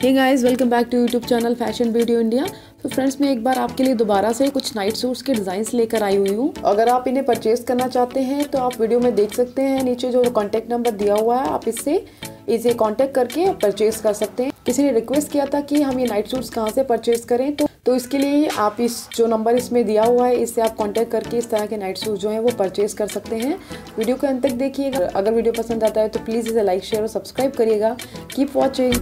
Hey guys welcome back to YouTube channel fashion video India तो friends मैं एक बार आपके लिए दोबारा से कुछ नाइट सूट्स के डिज़ाइंस लेकर आई हुई हूँ। अगर आप इन्हें परचेज करना चाहते हैं तो आप वीडियो में देख सकते हैं, नीचे जो कॉन्टैक्ट नंबर दिया हुआ है, आप इससे इसे कॉन्टैक्ट करके परचेज कर सकते हैं। किसी ने रिक्वेस्ट किया था कि हम ये नाइट सूट्स कहाँ से परचेज करें तो तो इसके लिए आप इस जो नंबर इसमें दिया हुआ है, इससे आप कांटेक्ट करके इस तरह के नाइट सूट जो हैं, वो परचेज कर सकते हैं। वीडियो को अंत तक देखिएगा। अगर वीडियो पसंद आता है तो प्लीज़ इसे लाइक शेयर और सब्सक्राइब करिएगा। Keep watching